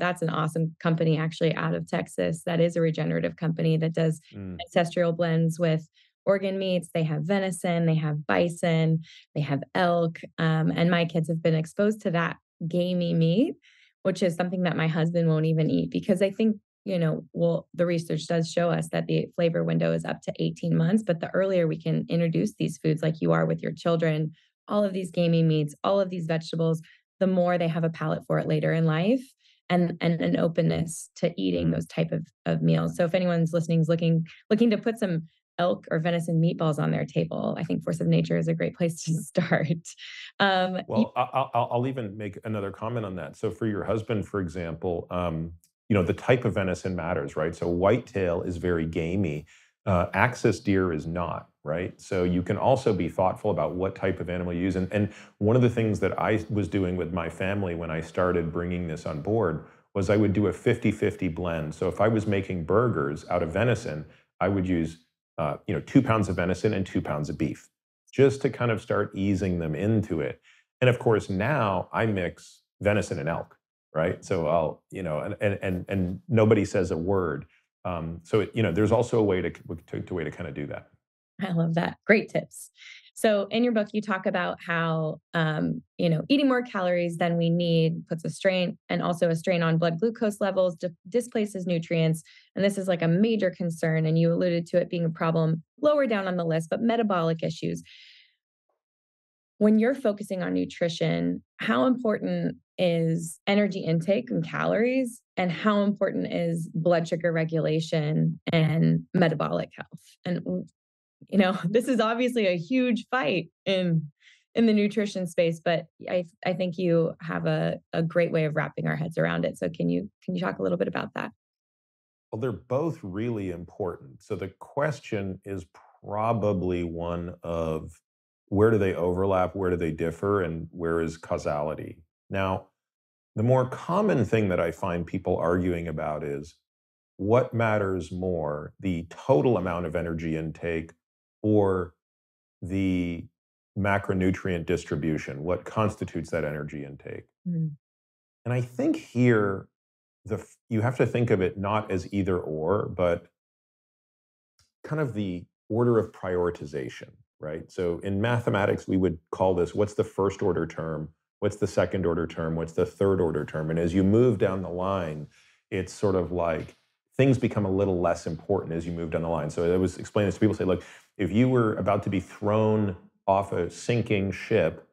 that's an awesome company actually out of Texas that is a regenerative company that does Mm, ancestral blends with organ meats, they have venison, they have bison, they have elk. Um, and my kids have been exposed to that gamey meat, which is something that my husband won't even eat because I think, you know, well, the research does show us that the flavor window is up to 18 months. But the earlier we can introduce these foods, like you are with your children, all of these gamey meats, all of these vegetables, the more they have a palate for it later in life and and an openness to eating those type of, of meals. So if anyone's listening is looking looking to put some elk or venison meatballs on their table, I think Force of Nature is a great place to [laughs] start. Um, well, I'll, I'll, even make another comment on that. So for your husband, for example, um, you know the type of venison matters, right? So whitetail is very gamey. Uh, axis deer is not, right? So you can also be thoughtful about what type of animal you use. And, and one of the things that I was doing with my family when I started bringing this on board was I would do a 50-50 blend. So if I was making burgers out of venison, I would use uh, you know two pounds of venison and two pounds of beef, just to kind of start easing them into it. And of course, now I mix venison and elk, right? So I'll you know, and and and, and nobody says a word. Um, so it, you know, there's also a way to, to, to way to kind of do that. I love that. Great tips. So in your book, you talk about how um, you know eating more calories than we need puts a strain and also a strain on blood glucose levels, di- displaces nutrients, and this is like a major concern. And you alluded to it being a problem lower down on the list, but metabolic issues. When you're focusing on nutrition, how important is energy intake and calories and how important is blood sugar regulation and metabolic health and you know [laughs] this is obviously a huge fight in in the nutrition space but i i think you have a, a great way of wrapping our heads around it. So can you can you talk a little bit about that? Well they're both really important. So the question is probably one of where do they overlap where do they differ and where is causality? Now, the more common thing that I find people arguing about is what matters more, the total amount of energy intake or the macronutrient distribution, what constitutes that energy intake. Mm. And I think here, the, you have to think of it not as either or, but kind of the order of prioritization, right? So in mathematics, we would call this what's the first order term? What's the second order term? What's the third order term? And as you move down the line, it's sort of like things become a little less important as you move down the line. So I was explaining this to people say, look, if you were about to be thrown off a sinking ship,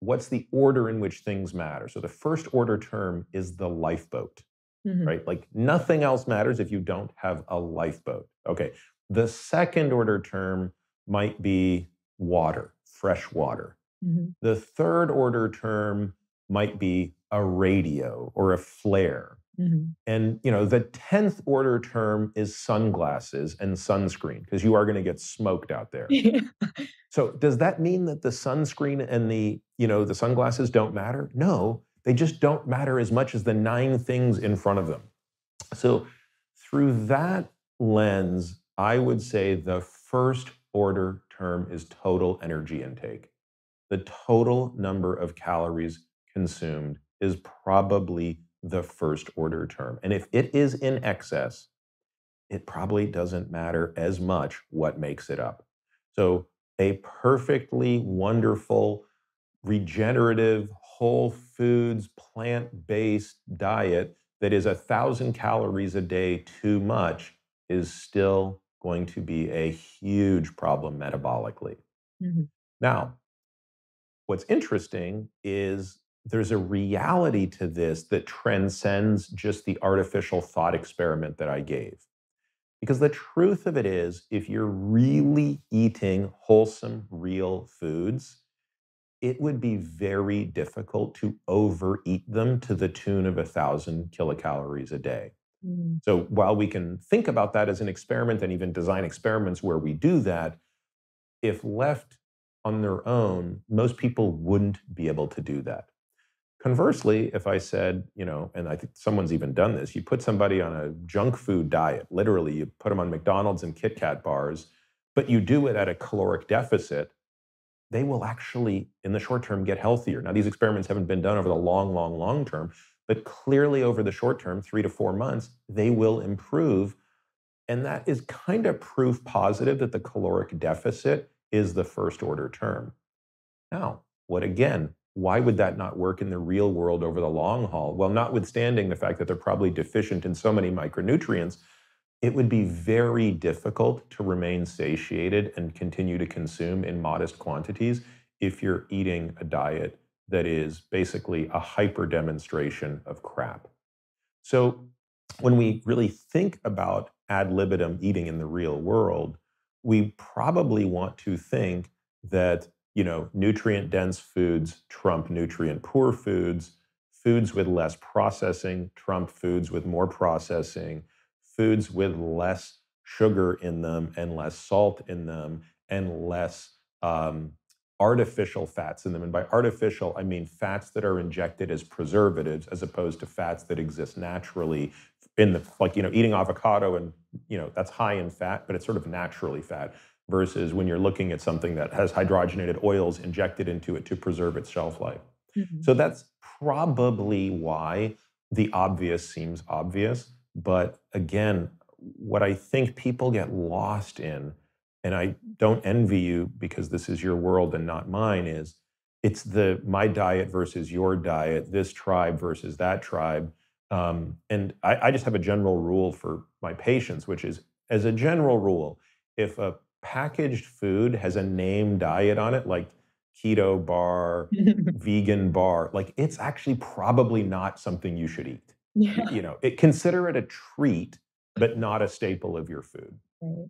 what's the order in which things matter? So the first order term is the lifeboat, mm-hmm. right? Like nothing else matters if you don't have a lifeboat. Okay. The second order term might be water, fresh water. Mm-hmm. The third order term might be a radio or a flare. Mm-hmm. And you know, the 10th order term is sunglasses and sunscreen because you are going to get smoked out there. [laughs] so does that mean that the sunscreen and the, you know, the sunglasses don't matter? No, they just don't matter as much as the nine things in front of them. So through that lens, I would say the first order term is total energy intake the total number of calories consumed is probably the first order term. And if it is in excess, it probably doesn't matter as much what makes it up. So, a perfectly wonderful, regenerative, whole foods, plant based diet that is a thousand calories a day too much is still going to be a huge problem metabolically. Mm-hmm. Now, What's interesting is there's a reality to this that transcends just the artificial thought experiment that I gave. Because the truth of it is, if you're really eating wholesome, real foods, it would be very difficult to overeat them to the tune of a thousand kilocalories a day. Mm. So while we can think about that as an experiment and even design experiments where we do that, if left on their own, most people wouldn't be able to do that. Conversely, if I said, you know, and I think someone's even done this, you put somebody on a junk food diet, literally, you put them on McDonald's and Kit Kat bars, but you do it at a caloric deficit, they will actually, in the short term, get healthier. Now, these experiments haven't been done over the long, long, long term, but clearly over the short term, three to four months, they will improve And that is kind of proof positive that the caloric deficit is the first order term. Now, what again? Why would that not work in the real world over the long haul? Well, notwithstanding the fact that they're probably deficient in so many micronutrients, it would be very difficult to remain satiated and continue to consume in modest quantities if you're eating a diet that is basically a hyper demonstration of crap. So, when we really think about ad libitum eating in the real world, we probably want to think that you know nutrient dense foods trump nutrient poor foods, foods with less processing trump foods with more processing, foods with less sugar in them and less salt in them and less um, artificial fats in them. And by artificial, I mean fats that are injected as preservatives as opposed to fats that exist naturally in the, like, you know, eating avocado and, you know, that's high in fat, but it's sort of naturally fat versus when you're looking at something that has hydrogenated oils injected into it to preserve its shelf life. Mm-hmm. So that's probably why the obvious seems obvious. But again, what I think people get lost in and I don't envy you because this is your world and not mine, is it's the my diet versus your diet, this tribe versus that tribe. Um, and I, I just have a general rule for my patients, which is as a general rule, if a packaged food has a name diet on it, like keto bar, [laughs] vegan bar, like it's actually probably not something you should eat. Yeah. You know, it, consider it a treat, but not a staple of your food. Right.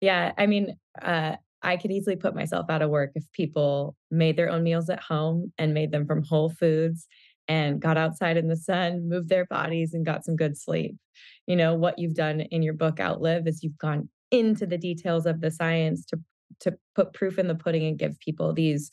Yeah, I mean, uh, I could easily put myself out of work if people made their own meals at home and made them from whole foods and got outside in the sun, moved their bodies, and got some good sleep. You know, what you've done in your book Outlive is you've gone into the details of the science to to put proof in the pudding and give people these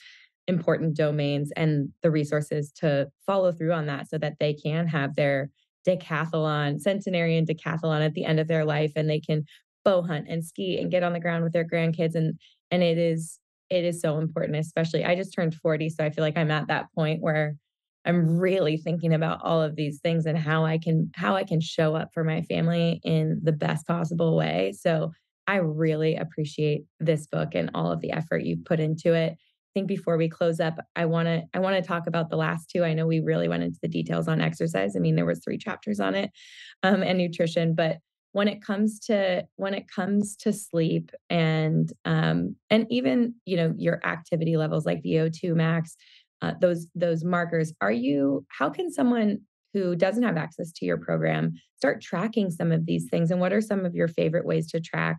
important domains and the resources to follow through on that so that they can have their decathlon, centenarian decathlon at the end of their life and they can bow hunt and ski and get on the ground with their grandkids and and it is it is so important especially i just turned 40 so i feel like i'm at that point where i'm really thinking about all of these things and how i can how i can show up for my family in the best possible way. So i really appreciate this book and all of the effort you've put into it I think before we close up, I want to I want to talk about the last two. I know we really went into the details on exercise. I mean, there was three chapters on it, um, and nutrition. But when it comes to when it comes to sleep and um, and even you know your activity levels like VO2 max, uh, those those markers, are you? How can someone who doesn't have access to your program start tracking some of these things? And what are some of your favorite ways to track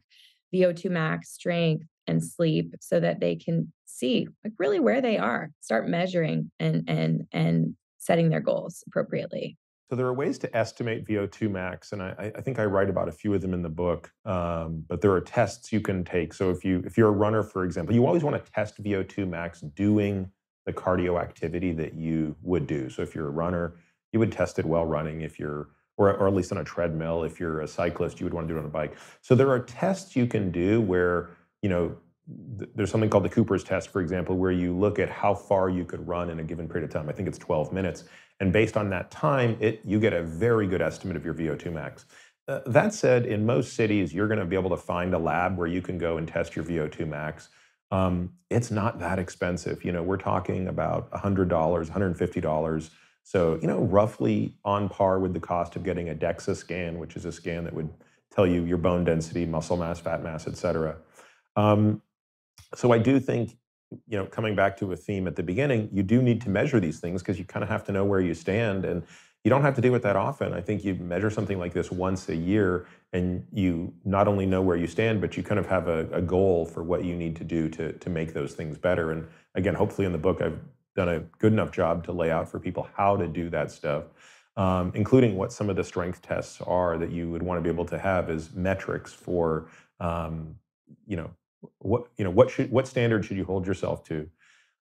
VO2 max, strength, and sleep so that they can see like really where they are, start measuring and and and setting their goals appropriately? So there are ways to estimate VO2 max, and I, I, think I write about a few of them in the book. Um, but there are tests you can take. So if you if you're a runner, for example, you always want to test VO2 max doing the cardio activity that you would do. So if you're a runner, you would test it while running. If you're or, or at least on a treadmill. If you're a cyclist, you would want to do it on a bike. So there are tests you can do where you know there's something called the Cooper's test, for example, where you look at how far you could run in a given period of time. I think it's 12 minutes. And based on that time, it you get a very good estimate of your VO2 max. Uh, that said, in most cities, you're going to be able to find a lab where you can go and test your VO2 max. Um, it's not that expensive. You know, we're talking about $100, $150. So, you know, roughly on par with the cost of getting a DEXA scan, which is a scan that would tell you your bone density, muscle mass, fat mass, et cetera. Um, so I do think, you know, coming back to a theme at the beginning, you do need to measure these things because you kind of have to know where you stand. And you don't have to do it that often. I think you measure something like this once a year and you not only know where you stand, but you kind of have a, a goal for what you need to do to, to make those things better. And again, hopefully in the book, I've done a good enough job to lay out for people how to do that stuff. Um, including what some of the strength tests are that you would want to be able to have as metrics for um, you know what you know what should what standard should you hold yourself to?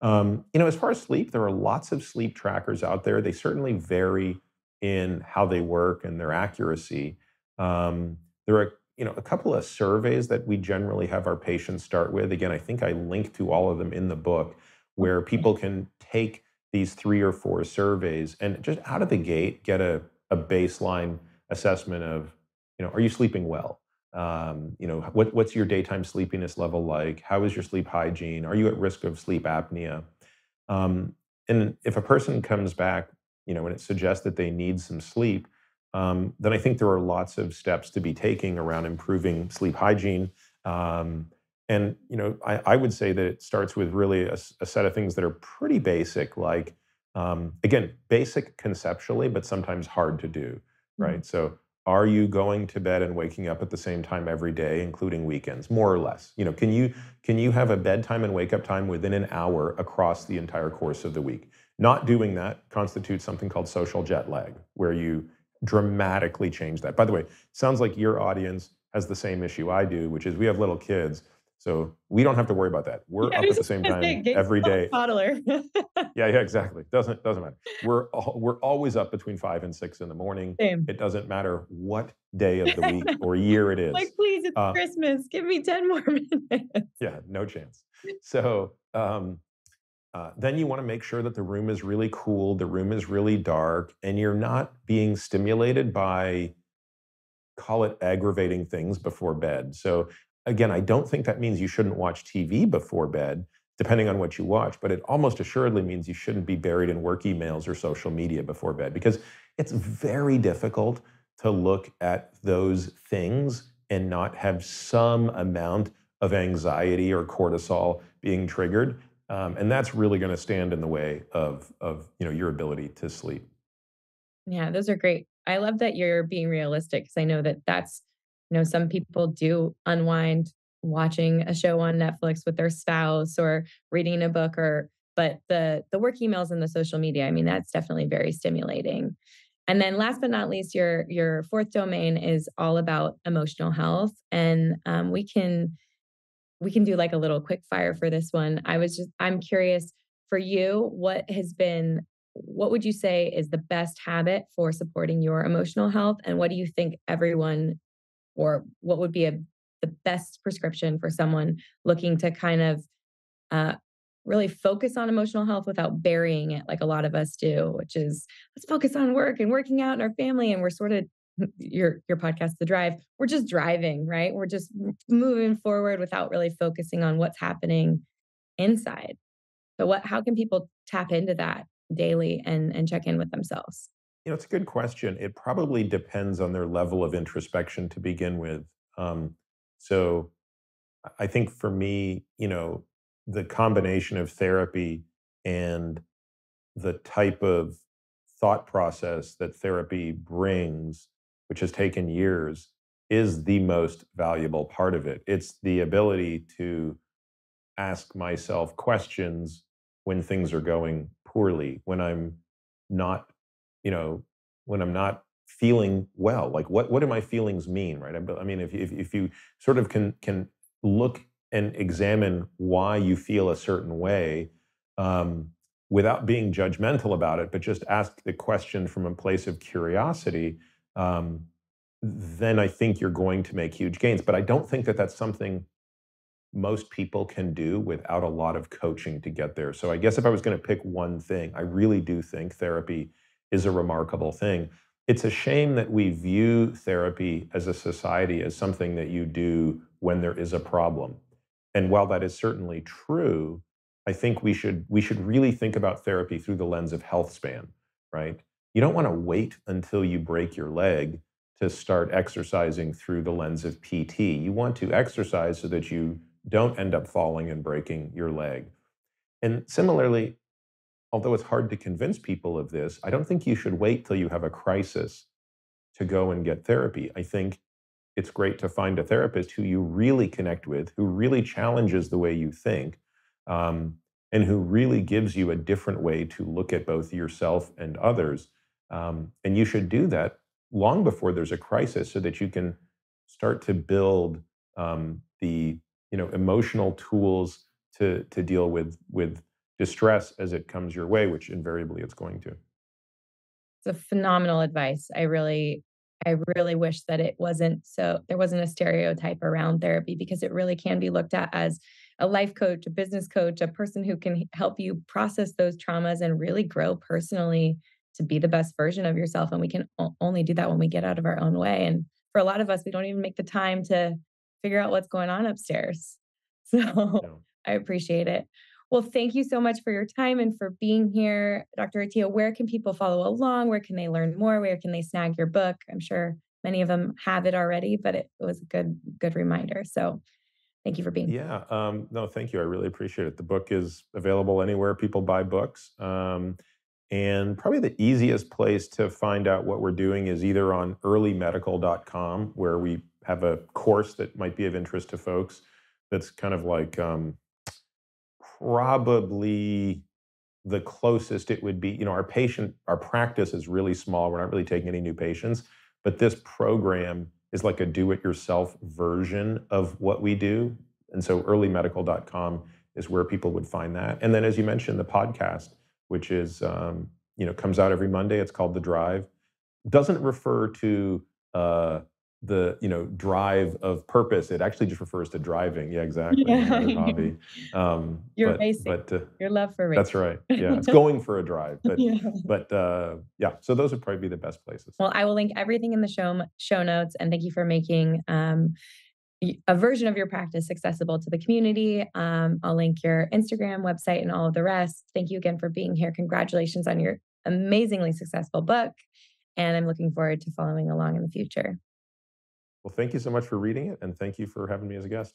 Um, you know as far as sleep there are lots of sleep trackers out there. They certainly vary in how they work and their accuracy. Um, there are you know a couple of surveys that we generally have our patients start with. Again i think i link to all of them in the book where people can take these three or four surveys and just out of the gate get a, a baseline assessment of you know are you sleeping well Um, you know, what, what's your daytime sleepiness level like? How is your sleep hygiene? Are you at risk of sleep apnea? Um, and if a person comes back, you know, and it suggests that they need some sleep, um, then I think there are lots of steps to be taking around improving sleep hygiene. Um, and you know, I, I, would say that it starts with really a, a, set of things that are pretty basic, like um, again, basic conceptually, but sometimes hard to do, right? Mm-hmm. So, are you going to bed and waking up at the same time every day, including weekends, more or less? You know, can you can you have a bedtime and wake up time within an hour across the entire course of the week? Not doing that constitutes something called social jet lag, where you dramatically change that. By the way, sounds like your audience has the same issue I do, which is we have little kids. So we don't have to worry about that. We're yeah, up at the same time every day. Toddler. [laughs] yeah, yeah, exactly. Doesn't doesn't matter. We're we're always up between five and six in the morning. Same. It doesn't matter what day of the week [laughs] or year it is. Like, please, it's uh, Christmas. Give me ten more [laughs] minutes. Yeah, no chance. So um, uh, then you want to make sure that the room is really cool, the room is really dark, and you're not being stimulated by, call it aggravating things before bed. So, again, I don't think that means you shouldn't watch TV before bed, depending on what you watch, but it almost assuredly means you shouldn't be buried in work emails or social media before bed because it's very difficult to look at those things and not have some amount of anxiety or cortisol being triggered um, and that's really going to stand in the way of of you know your ability to sleep. Yeah, those are great. I love that you're being realistic because I know that that's you know some people do unwind watching a show on Netflix with their spouse or reading a book or but the the work emails and the social media, I mean that's definitely very stimulating. And then last but not least, your your fourth domain is all about emotional health, and um, we can we can do like a little quick fire for this one. I was just, I'm curious for you, what has been, what would you say is the best habit for supporting your emotional health? And what do you think everyone, or what would be a, the best prescription for someone looking to kind of uh, really focus on emotional health without burying it like a lot of us do, which is let's focus on work and working out and our family. And we're sort of [laughs] your your podcast the drive we're just driving right we're just moving forward without really focusing on what's happening inside so what how can people tap into that daily and and check in with themselves you know it's a good question it probably depends on their level of introspection to begin with um, so i think for me you know the combination of therapy and the type of thought process that therapy brings which has taken years, is the most valuable part of it. It's the ability to ask myself questions when things are going poorly, when I'm not, you know, when I'm not feeling well. Like what what do my feelings mean, right? I mean, if if, if you sort of can can look and examine why you feel a certain way. Um, without being judgmental about it, but just ask the question from a place of curiosity, um, then I think you're going to make huge gains. But I don't think that that's something most people can do without a lot of coaching to get there. So I guess if I was going to pick one thing, I really do think therapy is a remarkable thing. It's a shame that we view therapy as a society as something that you do when there is a problem. And while that is certainly true, I think we should we should really think about therapy through the lens of health span, right? You don't want to wait until you break your leg to start exercising through the lens of PT. You want to exercise so that you don't end up falling and breaking your leg. And similarly, although it's hard to convince people of this, I don't think you should wait till you have a crisis to go and get therapy. I think it's great to find a therapist who you really connect with, who really challenges the way you think, um, and who really gives you a different way to look at both yourself and others um, and you should do that long before there's a crisis so that you can start to build um, the you know emotional tools to to deal with with distress as it comes your way which invariably it's going to it's a phenomenal advice i really i really wish that it wasn't so there wasn't a stereotype around therapy because it really can be looked at as a life coach a business coach a person who can help you process those traumas and really grow personally to be the best version of yourself. And we can only do that when we get out of our own way. And for a lot of us, we don't even make the time to figure out what's going on upstairs. [laughs] So Yeah. I appreciate it. Well, thank you so much for your time and for being here. Dr. Attia, where can people follow along? Where can they learn more? Where can they snag your book? I'm sure many of them have it already, but it, was a good, good reminder. So thank you for being here. Yeah. Um, no, thank you. I really appreciate it. The book is available anywhere people buy books. Um, and probably the easiest place to find out what we're doing is either on earlymedical.com, where we have a course that might be of interest to folks that's kind of like um, probably the closest it would be. You know, our patient, our practice is really small. We're not really taking any new patients, but this program is like a do it yourself version of what we do. And so earlymedical.com is where people would find that. And then, as you mentioned, the podcast, which is, um, you know, comes out every Monday. It's called The Drive. Doesn't refer to uh, the you know drive of purpose it actually just refers to driving yeah [laughs] exactly Yeah, know. hobby um You're but racing. but uh, Your love for racing that's right yeah it's [laughs] going for a drive but Yeah. but uh yeah so those would probably be the best places Well, I will link everything in the show show notes, and thank you for making um, a version of your practice accessible to the community. Um, I'll link your Instagram, website, and all of the rest. Thank you again for being here. Congratulations on your amazingly successful book, and I'm looking forward to following along in the future. Well thank you so much for reading it and thank you for having me as a guest